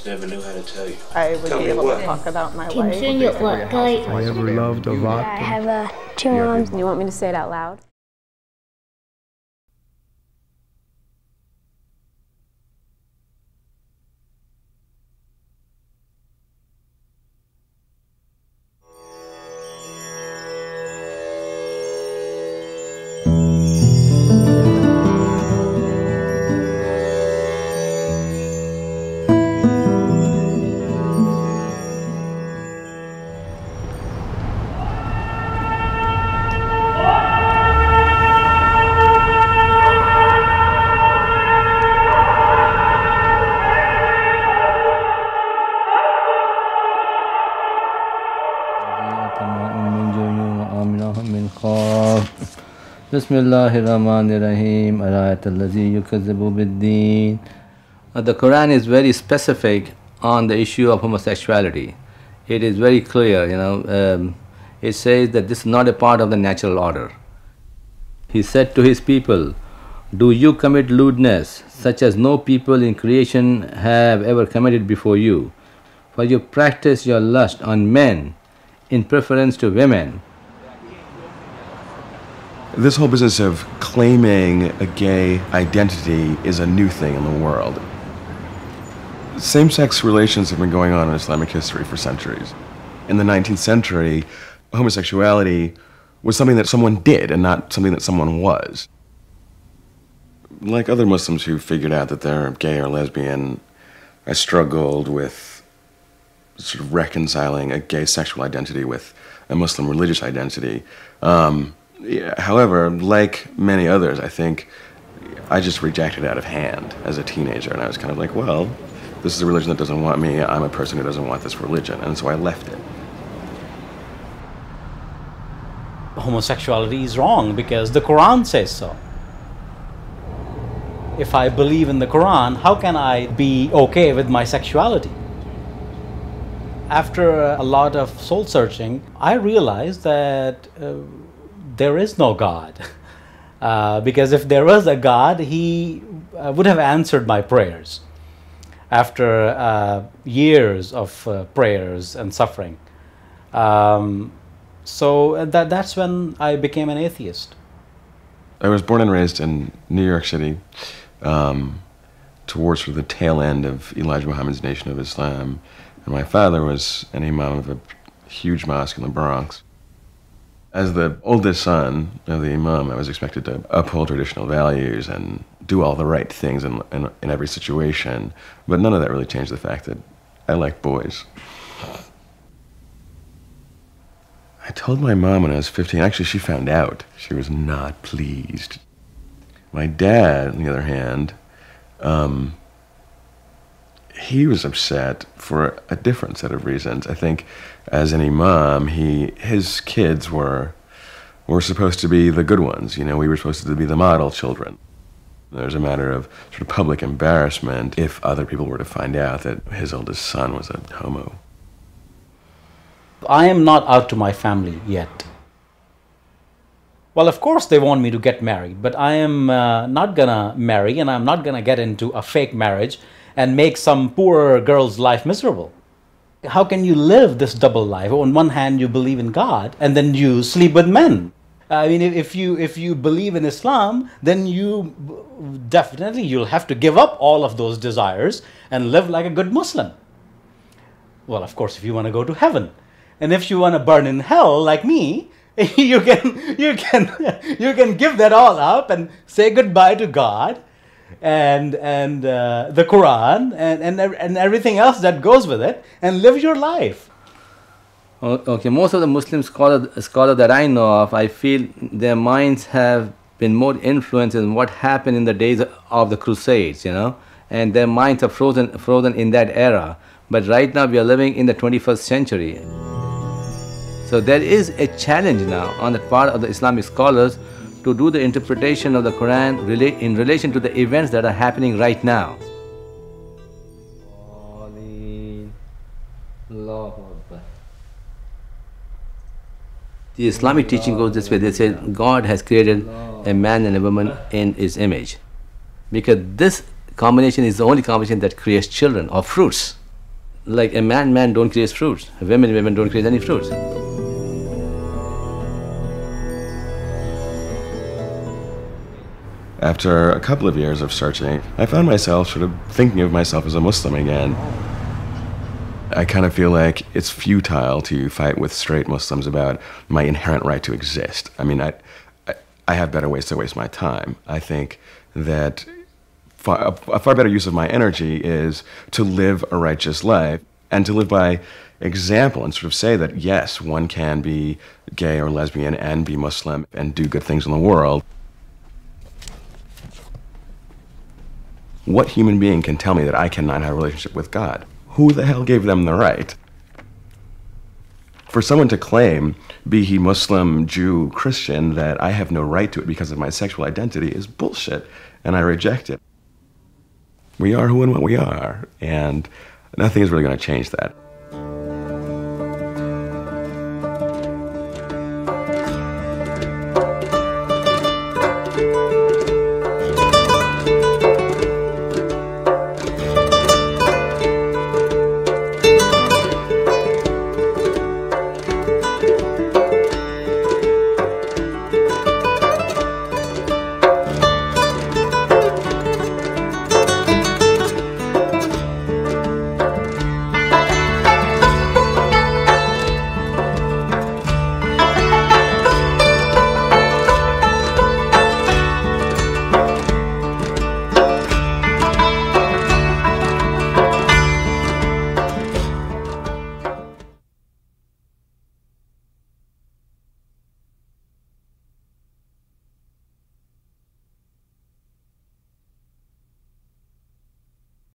just never knew how to tell you. I would Tell be able what? to talk about my life. Tunjuk what kali I ever loved a lot. I have a two moms. You want me to say it out loud? من خوف بسم الله الرحمن الرحيم أرأيت الذي يكذب بالدين Uh, The Quran is very specific on the issue of homosexuality. It is very clear, you know. Um, it says that this is not a part of the natural order. He said to his people, Do you commit lewdness such as no people in creation have ever committed before you? For you practice your lust on men in preference to women. This whole business of claiming a gay identity is a new thing in the world. Same sex relations have been going on in Islamic history for centuries. In the 19th century, homosexuality was something that someone did and not something that someone was. Like other Muslims who figured out that they're gay or lesbian, I struggled with sort of reconciling a gay sexual identity with a Muslim religious identity. Um, however, like many others, I think I just rejected out of hand as a teenager, and I was kind of like, well, this is a religion that doesn't want me. I'm a person who doesn't want this religion, and so I left it. homosexuality is wrong because the Quran says so. If I believe in the Quran, how can I be okay with my sexuality? After a lot of soul searching, I realized that uh, there is no God. Uh, because if there was a God, He uh, would have answered my prayers after uh, years of uh, prayers and suffering. Um, so uh, that, that's when I became an atheist. I was born and raised in New York City, um, towards sort of the tail end of Elijah Muhammad's Nation of Islam, and my father was an imam of a huge mosque in the Bronx. As the oldest son of the imam, I was expected to uphold traditional values and do all the right things in, in, in every situation, but none of that really changed the fact that I like boys. I told my mom when I was 15. Actually, she found out. She was not pleased. My dad, on the other hand, um, he was upset for a different set of reasons. I think, as an imam, he his kids were were supposed to be the good ones. You know, we were supposed to be the model children. There's a matter of sort of public embarrassment if other people were to find out that his oldest son was a homo. I am not out to my family yet. Well, of course, they want me to get married, but I am uh, not gonna marry and I'm not gonna get into a fake marriage and make some poor girl's life miserable. How can you live this double life? On one hand, you believe in God and then you sleep with men. I mean, if- you if you believe in Islam, then you definitely you'll have to give up all of those desires and live like a good Muslim. Well, of course, if you want to go to heaven, and if you want to burn in hell like me, you can you can you can give that all up and say goodbye to God, and and uh, the Quran and, and and everything else that goes with it, and live your life. Okay, most of the Muslim scholars scholar that I know of, I feel their minds have been more influenced in what happened in the days of the Crusades, you know, and their minds are frozen frozen in that era. But right now we are living in the 21st century. So there is a challenge now on the part of the Islamic scholars to do the interpretation of the Quran in relation to the events that are happening right now. The Islamic teaching goes this way. They say God has created a man and a woman in his image. Because this combination is the only combination that creates children or fruits. like a man man don't create fruits, women women don't create any fruits. After a couple of years of searching, I found myself sort of thinking of myself as a Muslim again. I kind of feel like it's futile to fight with straight Muslims about my inherent right to exist. I mean, I, I, I have better ways to waste my time. I think that far, a far better use of my energy is to live a righteous life and to live by example and sort of say that yes, one can be gay or lesbian and be Muslim and do good things in the world. What human being can tell me that I cannot have a relationship with God? Who the hell gave them the right? For someone to claim, be he Muslim, Jew, Christian, that I have no right to it because of my sexual identity is bullshit, and I reject it. We are who and what we are, and nothing is really going to change that.